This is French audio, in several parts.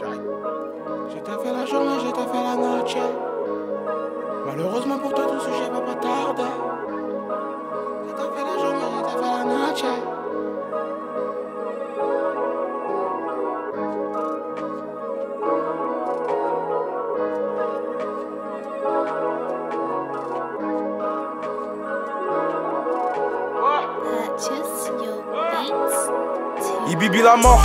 Je t'ai fait la journée, je t'ai fait la noche. Malheureusement pour toi, tout sujet va pas tarder. Je t'ai fait la journée, je t'ai fait la noche. Purchase your beats. Il bibi la mort,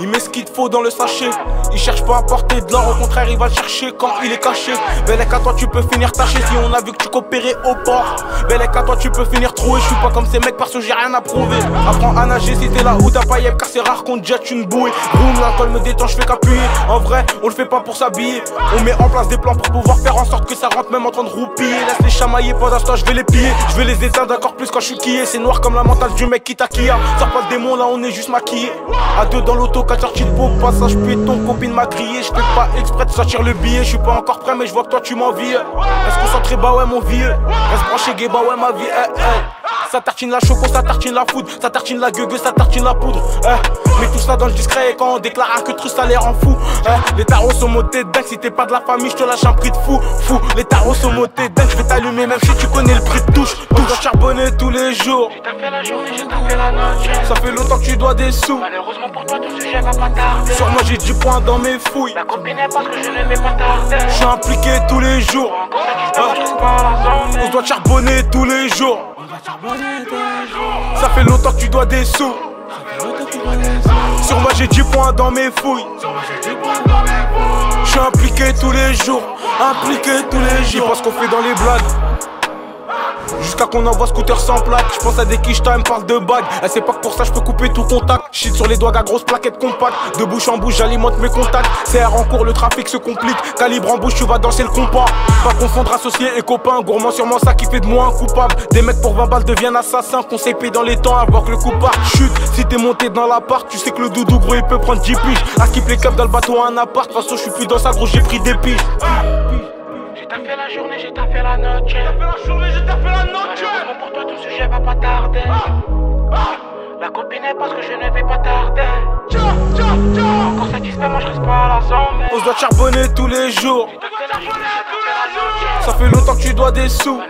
il met ce qu'il faut dans le sachet. Il cherche pas à porter de l'or, au contraire, il va le chercher quand il est caché. Bellec à toi, tu peux finir taché si on a vu que tu coopérais au port. Bellec à toi, tu peux finir troué. Je suis pas comme ces mecs parce que j'ai rien à prouver. Apprends à nager si t'es là où t'as yep, car c'est rare qu'on te jette une bouée. Boum, l'alcool me détend, je fais qu'appuyer. En vrai, on le fait pas pour s'habiller. On met en place des plans pour pouvoir faire en sorte que ça rentre même en train de roupiller. Laisse les chamailler pendant ce temps, je vais les piller. Je vais les éteindre encore plus quand je suis quillé. C'est noir comme la mentale du mec qui t'a quillé. Sors pas le démon, là on est juste maquillé. À deux dans l'auto, 4 sorties de beau passage piéton, copine m'a grillé. Je fais pas exprès de sortir le billet. Je suis pas encore prêt, mais je vois que toi tu m'envies. Reste concentré, bah ouais mon vieux? Reste branché, gay, bah ouais ma vie. eh, eh. Ça tartine la choco, ça tartine la foudre, ça tartine la gueule, ça tartine la poudre. eh. Mais tout ça dans le discret et quand on déclare que truc ça l'air en fou. eh. Les tarots sont motés dingue, si t'es pas de la famille, je te lâche un prix de fou. Fou, les tarots sont motés dingue, je vais t'allumer même si tu connais le prix de touche. Doit charbonner tous les jours. Fait la journée, fait la. Ça fait longtemps que tu dois des sous. Malheureusement pour toi, tout sujet va pas tarder. Sur moi j'ai 10 points dans mes fouilles. Ma copine est parce que je ne vais pas tarder. Je suis impliqué tous les jours. La. On doit charbonner tous les jours. Jours. Ça fait longtemps que tu dois des sous. Sur moi j'ai 10 points dans mes fouilles. Sur moi, j'ai du points dans mes bouts. Je suis impliqué tous les jours. Impliqué tous les jours. Parce qu'on fait dans les blagues. Jusqu'à qu'on envoie scooter sans plaque. Je pense à des quiches, elle me parle de bague. Elle sait pas que pour ça je peux couper tout contact. Shit sur les doigts à grosse plaquette compacte. De bouche en bouche, j'alimente mes contacts. CR en cours, le trafic se complique. Calibre en bouche, tu vas danser le compas. Pas confondre associés et copains. Gourmand sûrement ça qui fait de moi un coupable. Des mecs pour 20 balles deviennent assassins. Qu'on s'épée dans les temps avant que le coup parte. Chute, si t'es monté dans l'appart, tu sais que le doudou gros il peut prendre 10 piges. À skip les keufs dans le bateau à un appart. De toute façon, je suis plus dans ça, gros, j'ai pris des piges. T'ai fait la journée, t'ai fait la noche. fait la journée, j'ai fait la Malheureusement pour toi, tout sujet va pas tarder. La copine est parce que je ne vais pas tarder. Encore satisfait, moi je reste pas à la zone. On se doit charbonner tous les jours. Noche. Ça fait longtemps que tu dois des sous.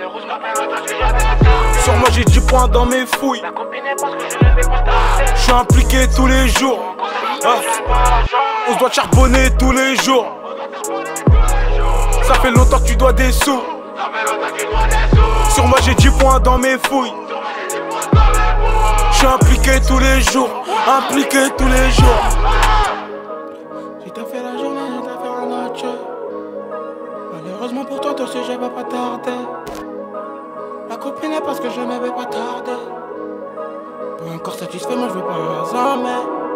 Sur moi j'ai 10 points dans mes fouilles. La copine est parce que je ne vais pas tarder. Je suis impliqué tous les jours. Zone. On se doit charbonner tous les jours. Ça fait longtemps que tu dois des sous. Sur moi j'ai 10 points dans mes fouilles. Je suis impliqué tous les jours. Impliqué tous les jours. Je t'ai fait la journée, je t'ai fait la noche. Malheureusement pour toi, ton sujet va pas tarder. La copine est parce que je ne vais pas tarder. Pas encore satisfait, moi je veux pas un mais